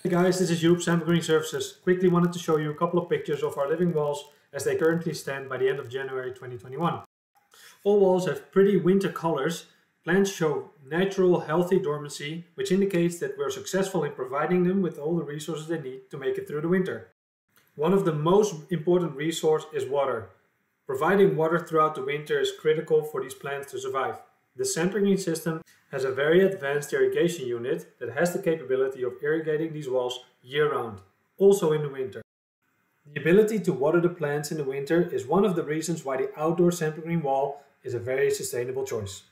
Hey guys, this is Joop, Sempergreen Services. Quickly wanted to show you a couple of pictures of our living walls as they currently stand by the end of January 2021. All walls have pretty winter colors. Plants show natural, healthy dormancy, which indicates that we're successful in providing them with all the resources they need to make it through the winter. One of the most important resource is water. Providing water throughout the winter is critical for these plants to survive. The Sempergreen system has a very advanced irrigation unit that has the capability of irrigating these walls year-round, also in the winter. The ability to water the plants in the winter is one of the reasons why the outdoor Sempergreen wall is a very sustainable choice.